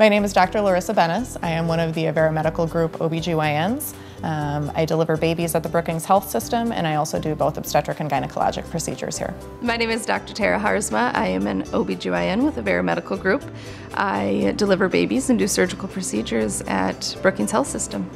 My name is Dr. Larissa Bennis. I am one of the Avera Medical Group OBGYNs. Um, I deliver babies at the Brookings Health System and I also do both obstetric and gynecologic procedures here. My name is Dr. Tara Harzma. I am an OBGYN with Avera Medical Group. I deliver babies and do surgical procedures at Brookings Health System.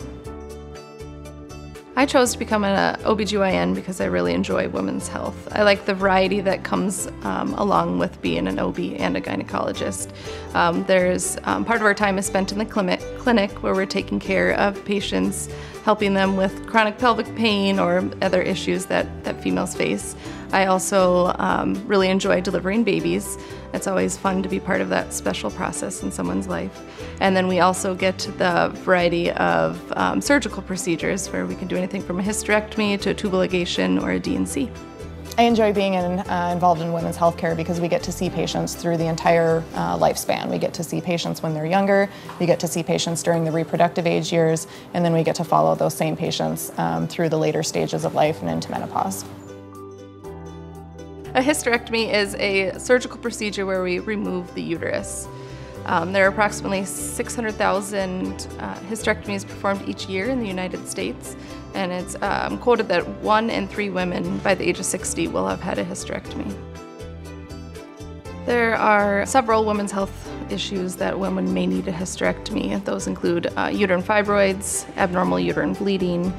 I chose to become an OBGYN because I really enjoy women's health. I like the variety that comes um, along with being an OB and a gynecologist. Um, there's um, part of our time is spent in the clinic, clinic where we're taking care of patients, helping them with chronic pelvic pain or other issues that, that females face. I also um, really enjoy delivering babies. It's always fun to be part of that special process in someone's life. And then we also get the variety of um, surgical procedures where we can do anything from a hysterectomy to a tubal ligation or a D&C. I enjoy being in, uh, involved in women's health care because we get to see patients through the entire uh, lifespan. We get to see patients when they're younger, we get to see patients during the reproductive age years, and then we get to follow those same patients um, through the later stages of life and into menopause. A hysterectomy is a surgical procedure where we remove the uterus. Um, there are approximately 600,000 uh, hysterectomies performed each year in the United States, and it's um, quoted that one in three women by the age of 60 will have had a hysterectomy. There are several women's health issues that women may need a hysterectomy. Those include uh, uterine fibroids, abnormal uterine bleeding,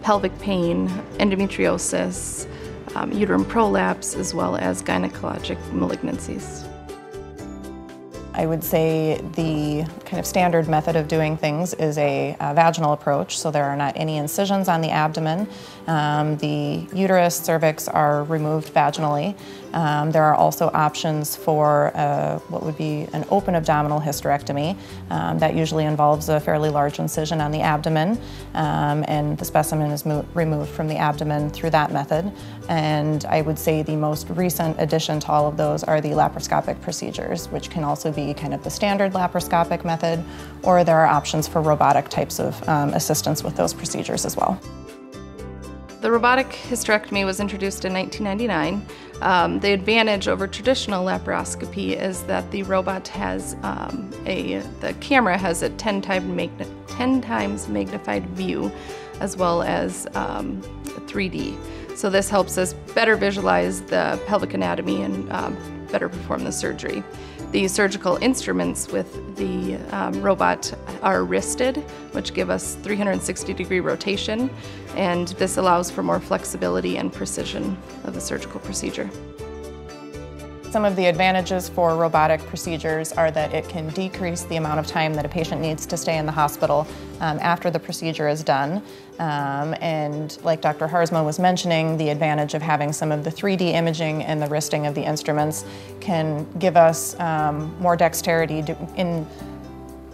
pelvic pain, endometriosis, um, uterine prolapse, as well as gynecologic malignancies. I would say the kind of standard method of doing things is a, a vaginal approach, so there are not any incisions on the abdomen. Um, the uterus, cervix are removed vaginally. Um, there are also options for uh, what would be an open abdominal hysterectomy. Um, that usually involves a fairly large incision on the abdomen, um, and the specimen is removed from the abdomen through that method. And I would say the most recent addition to all of those are the laparoscopic procedures, which can also be kind of the standard laparoscopic method, or there are options for robotic types of um, assistance with those procedures as well. The robotic hysterectomy was introduced in 1999. Um, the advantage over traditional laparoscopy is that the robot has um, a, the camera has a 10, time 10 times magnified view as well as um, 3D. So this helps us better visualize the pelvic anatomy and um, better perform the surgery. The surgical instruments with the um, robot are wristed, which give us 360 degree rotation, and this allows for more flexibility and precision of the surgical procedure. Some of the advantages for robotic procedures are that it can decrease the amount of time that a patient needs to stay in the hospital um, after the procedure is done. Um, and like Dr. Harzma was mentioning, the advantage of having some of the 3D imaging and the wristing of the instruments can give us um, more dexterity in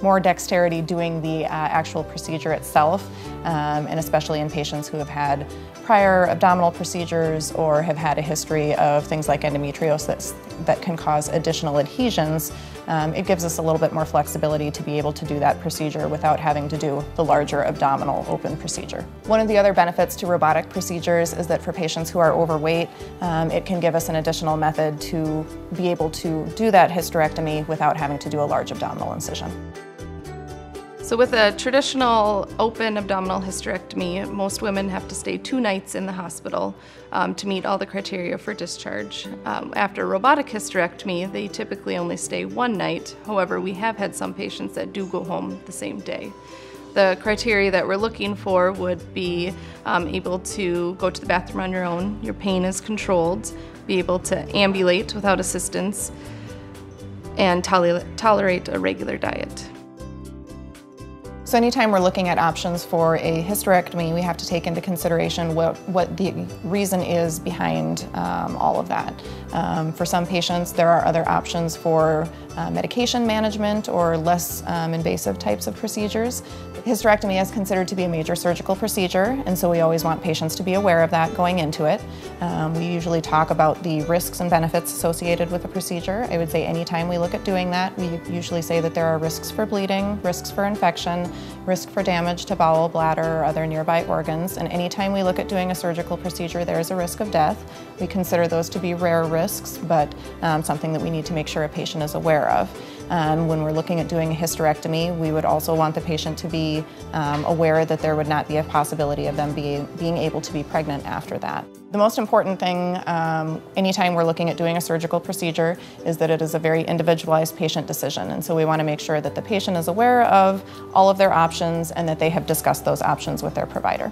more dexterity doing the uh, actual procedure itself, um, and especially in patients who have had prior abdominal procedures or have had a history of things like endometriosis that can cause additional adhesions, um, it gives us a little bit more flexibility to be able to do that procedure without having to do the larger abdominal open procedure. One of the other benefits to robotic procedures is that for patients who are overweight, um, it can give us an additional method to be able to do that hysterectomy without having to do a large abdominal incision. So with a traditional open abdominal hysterectomy, most women have to stay two nights in the hospital um, to meet all the criteria for discharge. Um, after robotic hysterectomy, they typically only stay one night. However, we have had some patients that do go home the same day. The criteria that we're looking for would be um, able to go to the bathroom on your own, your pain is controlled, be able to ambulate without assistance, and tolerate a regular diet. So anytime we're looking at options for a hysterectomy, we have to take into consideration what, what the reason is behind um, all of that. Um, for some patients, there are other options for uh, medication management or less um, invasive types of procedures. Hysterectomy is considered to be a major surgical procedure, and so we always want patients to be aware of that going into it. Um, we usually talk about the risks and benefits associated with the procedure. I would say anytime we look at doing that, we usually say that there are risks for bleeding, risks for infection, risk for damage to bowel, bladder, or other nearby organs, and anytime we look at doing a surgical procedure, there is a risk of death. We consider those to be rare risks, but um, something that we need to make sure a patient is aware of. Um, when we're looking at doing a hysterectomy, we would also want the patient to be um, aware that there would not be a possibility of them be, being able to be pregnant after that. The most important thing um, anytime we're looking at doing a surgical procedure is that it is a very individualized patient decision. And so we want to make sure that the patient is aware of all of their options and that they have discussed those options with their provider.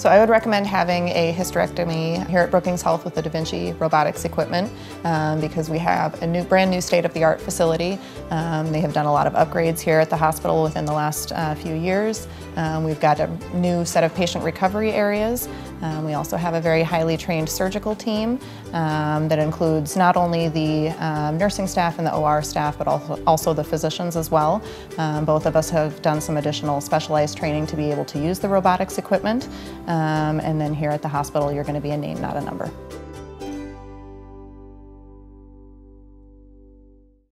So I would recommend having a hysterectomy here at Brookings Health with the Da Vinci robotics equipment um, because we have a new, brand new state-of-the-art facility. Um, they have done a lot of upgrades here at the hospital within the last uh, few years. Um, we've got a new set of patient recovery areas. Um, we also have a very highly trained surgical team um, that includes not only the um, nursing staff and the OR staff, but also, also the physicians as well. both of us have done some additional specialized training to be able to use the robotics equipment. Um, and then here at the hospital, you're going to be a name, not a number.